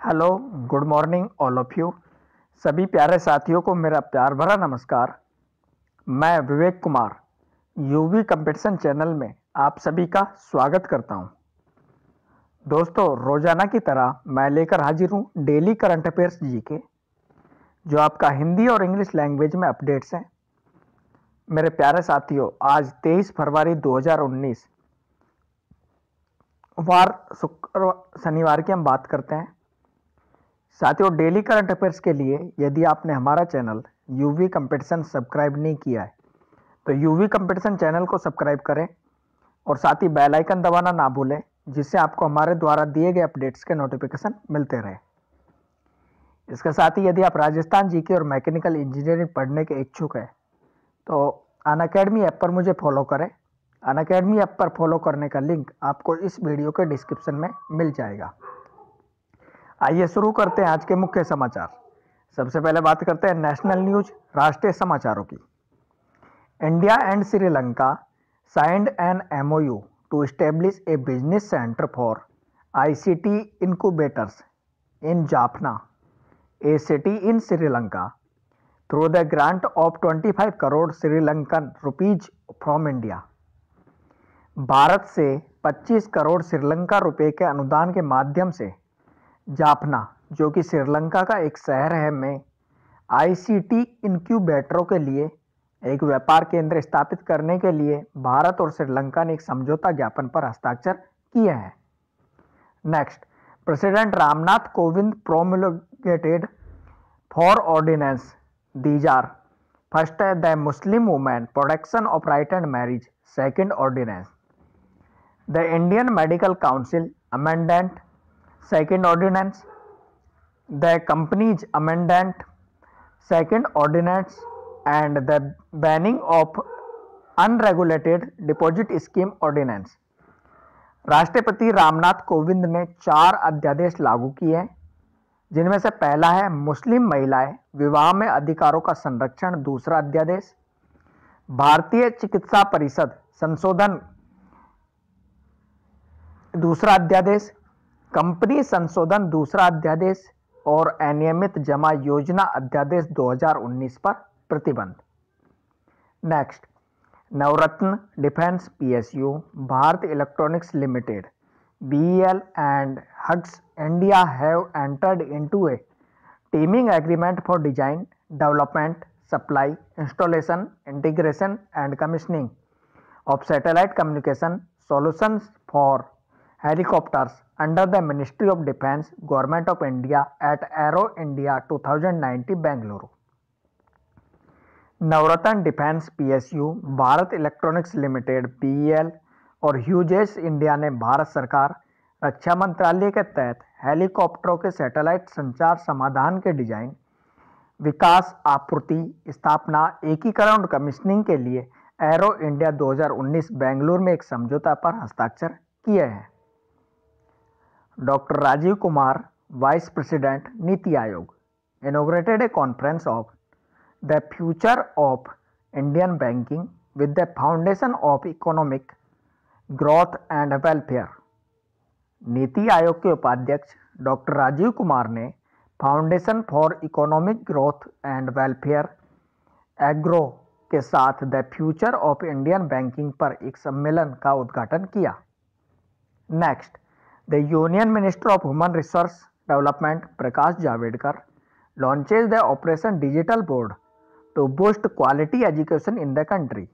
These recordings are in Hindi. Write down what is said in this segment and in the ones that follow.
Hello good morning all of you सभी प्यारे साथियों को मेरा प्यार भरा नमस्कार। मैं Vivek Kumar UV competition channel में आप सभी का स्वागत करता हूँ। दोस्तों, रोज़ाना की तरह मैं लेकर हाजिर हूँ daily current affairs GK, जो आपका हिंदी और इंग्लिश लैंग्वेज में अपडेट्स हैं। मेरे प्यारे साथियों, आज 23 फरवरी 2019 वार शुक्र, शनिवार की हम बात करते हैं। साथियों डेली करंट अफेयर्स के लिए यदि आपने हमारा चैनल यूवी कंपटीशन सब्सक्राइब नहीं किया है तो यूवी कंपटीशन चैनल को सब्सक्राइब करें और साथ ही बेल आइकन दबाना ना भूलें, जिससे आपको हमारे द्वारा दिए गए अपडेट्स के नोटिफिकेशन मिलते रहे। इसके साथ ही यदि आप राजस्थान जीके और मैकेनिकल इंजीनियरिंग पढ़ने के इच्छुक हैं तो अन अकेडमी ऐप पर मुझे फॉलो करें। अन अकेडमी ऐप पर फॉलो करने का लिंक आपको इस वीडियो के डिस्क्रिप्शन में मिल जाएगा। आइए शुरू करते हैं आज के मुख्य समाचार। सबसे पहले बात करते हैं नेशनल न्यूज़, राष्ट्रीय समाचारों की। India and Sri Lanka signed an MOU to establish a business centre for ICT incubators in Jaffna a city in Sri Lanka through the grant of 25 crore Sri Lankan rupees from India Bharat से 25 करोड़ श्रीलंका रुपए के अनुदान के माध्यम से जाफना जो कि श्रीलंका का एक शहर है में, आईसीटी इनक्यूबेटरों के लिए, एक व्यापार केंद्र स्थापित करने के लिए भारत और श्रीलंका ने एक समझौता ज्ञापन पर हस्ताक्षर किए हैं। Next president Ramnath Kovind promulgated four ordinance these are first है the Muslim women protection of right and marriage second ordinance the Indian Medical Council amendment second ordinance the company's amendment second ordinance and the banning of unregulated deposit scheme ordinance राष्ट्रपति रामनाथ कोविंद ने चार अध्यादेश लागू किए हैं जिनमें से पहला है मुस्लिम महिलाएँ विवाह में अधिकारों का संरक्षण दूसरा अध्यादेश भारतीय चिकित्सा परिषद संशोधन दूसरा अध्यादेश कंपनी संशोधन दूसरा अध्यादेश और अनियमित जमा योजना अध्यादेश 2019 पर प्रतिबंध। Next Navratna defence PSU, Bharat Electronics Limited BL and Hughes India have entered into a teaming agreement for design, development, supply, installation, integration and commissioning. Of satellite communication solutions for helicopters under the Ministry of Defence, Government of India at Aero India 2090 Bengaluru Navratna defence PSU Bharat electronics limited BEL और ह्यूजेस इंडिया ने भारत सरकार रक्षा मंत्रालय के तहत हेलीकॉप्टरों के सैटेलाइट संचार समाधान के डिज़ाइन विकास आपूर्ति स्थापना एकीकरण और कमीशनिंग के लिए एरो इंडिया 2019 बेंगलुरु में एक समझौता पर हस्ताक्षर किए हैं। Doctor Rajiv Kumar, vice president NITI Aayog. Inaugurated a conference of the future of Indian banking with the foundation of economic growth and welfare NITI Aayog के उपाध्यक्ष डॉक्टर राजीव कुमार ने foundation for economic growth and welfare agro के साथ the future of Indian banking पर एक सम्मेलन का उद्घाटन किया। Next The Union Minister of Human Resource Development Prakash Javadekar launches the Operation Digital Board to boost quality education in the country.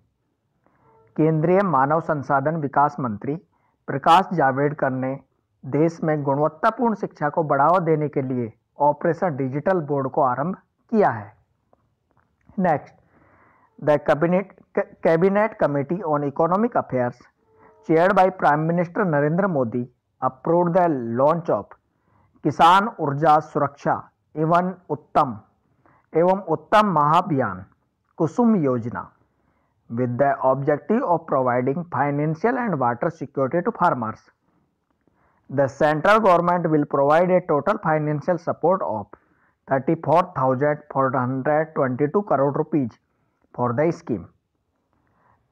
केंद्रीय मानव संसाधन विकास मंत्री प्रकाश जावड़ेकर ने देश में गुणवत्तापूर्ण शिक्षा को बढ़ावा देने के लिए ऑपरेशन डिजिटल बोर्ड को आरंभ किया है next the cabinet cabinet committee on economic affairs chaired by prime minister Narendra Modi approve the launch of Kisan Urja Suraksha एवं उत्तम एवं Utthan Mahabhiyan Kusum Yojana with the objective of providing financial and water security to farmers the central government will provide a total financial support of thirty four thousand four hundred twenty two crore rupees for the scheme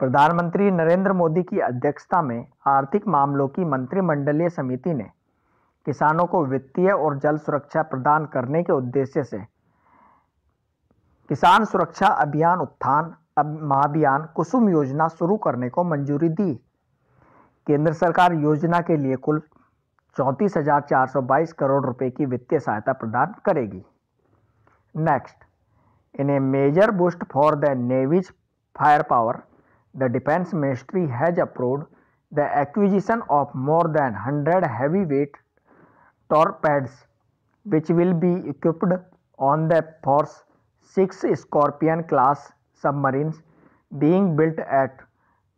प्रधानमंत्री नरेंद्र मोदी की अध्यक्षता में आर्थिक मामलों की मंत्रिमंडलीय समिति ने किसानों को वित्तीय और जल सुरक्षा प्रदान करने के उद्देश्य से किसान सुरक्षा अभियान उत्थान महाभियान कुसुम योजना शुरू करने को मंजूरी दी। केंद्र सरकार योजना के लिए कुल चौंतीस हज़ार चार सौ बाईस करोड़ रुपए की वित्तीय सहायता प्रदान करेगी। Next in a major boost for the navy's fire power defence ministry has approved the acquisition of more than hundred heavy weight torpedoes, which will be equipped on the force six Scorpion class submarines being built at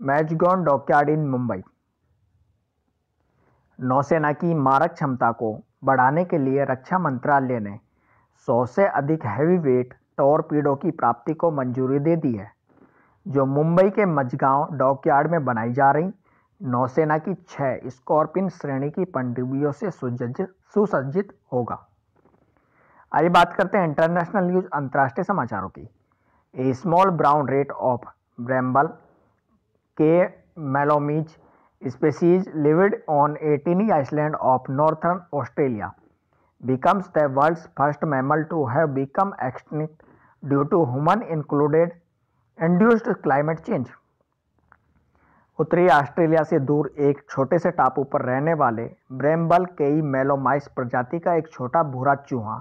Mazagon dockyard in Mumbai नौसेना की मारक क्षमता को बढ़ाने के लिए रक्षा मंत्रालय ने 100 से अधिक हैवी वेट टॉरपीडो की प्राप्ति को मंजूरी दे दी है। जो मुंबई के मझगांव डॉकयार्ड में बनाई जा रही नौसेना की छह स्कॉर्पिन श्रेणी की पनडुब्बियों से सुसज्जित होगा। आइए बात करते हैं इंटरनेशनल न्यूज़ अंतर्राष्ट्रीय समाचारों की। A small brown rat of Bramble Cay melomys species lived on a tiny island of northern Australia becomes the world's first mammal to have become extinct due to human included induced climate change उत्तरी ऑस्ट्रेलिया से दूर एक छोटे से टापू पर रहने वाले ब्रेम्बल केई मेलोमाइस प्रजाति का एक छोटा भूरा चूहा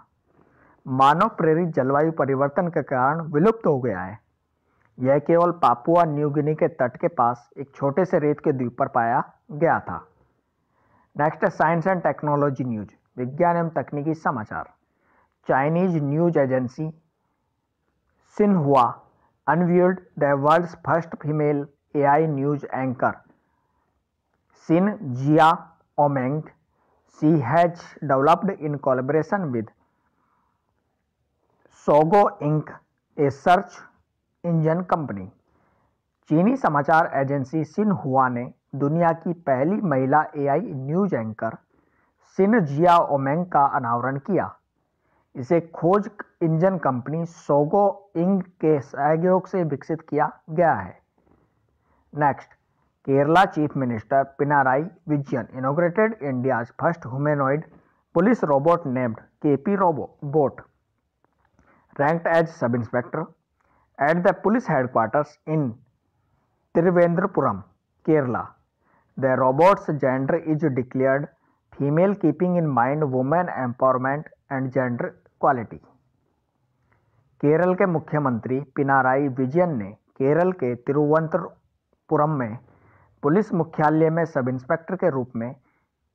मानव प्रेरित जलवायु परिवर्तन के कारण विलुप्त हो गया है। यह केवल पापुआ न्यू गिनी के तट के पास एक छोटे से रेत के द्वीप पर पाया गया था। Next, science and technology news, विज्ञान एवं तकनीकी समाचार। Chinese news agency Xinhua unveiled the world's first female AI news anchor Sin Jia Omeng. She has developed in collaboration with Sogo Inc., a search engine company चीनी समाचार एजेंसी सिनहुआ ने दुनिया की पहली महिला AI news anchor Xin Xiaomeng का अनावरण किया इसे खोज इंजन कंपनी सोगो इंग के सहयोग से विकसित किया गया है। Next, Kerala chief minister Pinarayi Vijayan, inaugurated India first humanoid police robot named KP robot ranked as sub inspector at the police headquarters in Thiruvananthapuram, Kerala. The robot's gender is declared female keeping in mind, women empowerment and gender equality. Kerala के मुख्यमंत्री पिनाराई विजयन ने केरल के तिरुवंतपुरम में पुलिस मुख्यालय में सब इंस्पेक्टर के रूप में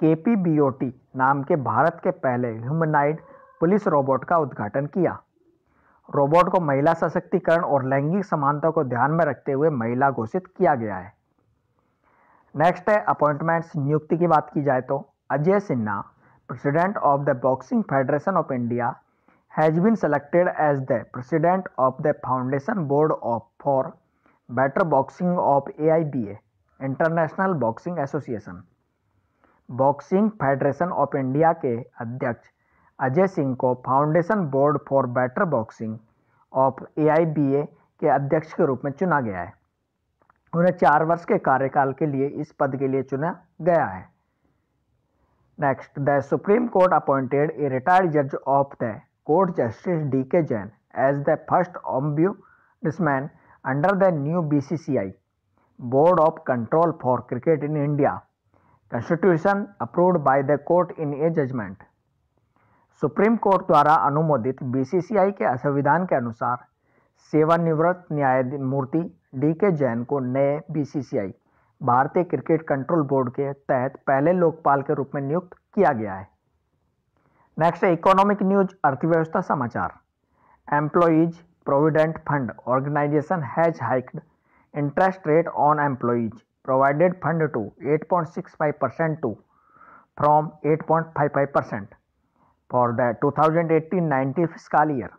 के नाम के भारत के पहले ह्यूमनाइड पुलिस रोबोट का उद्घाटन किया। रोबोट को महिला सशक्तिकरण और लैंगिक समानता को ध्यान में रखते हुए महिला घोषित किया गया है। नेक्स्ट है अपॉइंटमेंट्स। नियुक्ति की बात की जाए तो Ajay Sinha, president of the boxing federation of India has been selected as the president of the foundation board of for better boxing of A I B A international boxing association boxing federation of India के अध्यक्ष अजय सिंह को foundation board for better boxing of A I B A के अध्यक्ष के रूप में चुना गया है। उन्हें चार वर्ष के कार्यकाल के लिए इस पद के लिए चुना गया है। Next the supreme court appointed a retired जज of the justice D K Jain as the first ombudsman under the new BCCI Board of Control for Cricket in India constitution approved by the court in a judgment. Supreme court द्वारा अनुमोदित बीसीसीआई के संविधान के अनुसार सेवानिवृत्त न्यायमूर्ति डी के जैन को नए बीसीसीआई भारतीय क्रिकेट कंट्रोल बोर्ड के तहत पहले लोकपाल के रूप में नियुक्त किया गया है नेक्स्ट है इकोनॉमिक न्यूज़ अर्थव्यवस्था समाचार employees provident fund organisation has hiked interest rate on employees provided fund to 8.65 percent to from 8.55 percent for the 2018 thousand fiscal year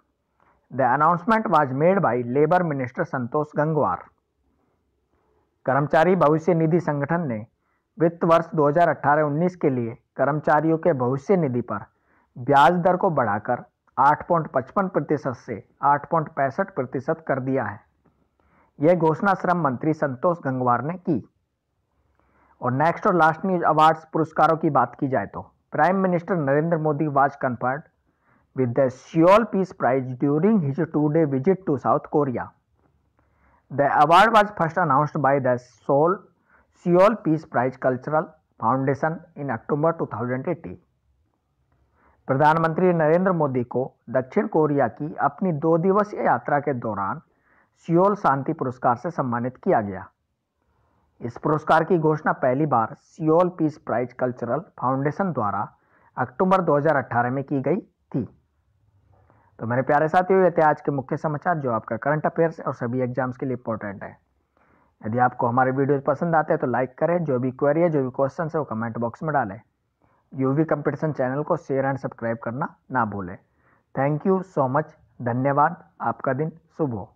the announcement was made by labour minister Santosh Gangwar कर्मचारी भविष्य निधि संगठन ने वित्त वर्ष 2018-19 के लिए कर्मचारियों के भविष्य निधि पर ब्याज दर को बढ़ाकर 8.55 प्रतिशत से 8.65 प्रतिशत कर दिया है। यह घोषणा श्रम मंत्री संतोष गंगवार ने की। और नेक्स्ट और लास्ट न्यूज़ अवार्ड पुरस्कारों की बात की जाए तो prime minister Narendra Modi was conferred with the Seoul peace prize during his two day visit to South Korea the award was first announced by the Seoul Seoul peace prize cultural foundation in October two thousand eighteen प्रधानमंत्री नरेंद्र मोदी को दक्षिण कोरिया की अपनी दो दिवसीय यात्रा के दौरान सियोल शांति पुरस्कार से सम्मानित किया गया। इस पुरस्कार की घोषणा पहली बार Seoul peace prize cultural foundation द्वारा अक्टूबर 2018 में की गई थी। तो मेरे प्यारे साथियों, ये थे आज के मुख्य समाचार जो आपका करंट अफेयर्स और सभी एग्ज़ाम्स के लिए इंपॉर्टेंट है। यदि आपको हमारे वीडियोस पसंद आते हैं तो लाइक करें, जो भी क्वेरी है, जो भी क्वेश्चन है वो कमेंट बॉक्स में डालें। यूवी कंपटीशन चैनल को शेयर एंड सब्सक्राइब करना ना भूलें। थैंक यू सो मच धन्यवाद। आपका दिन शुभ हो।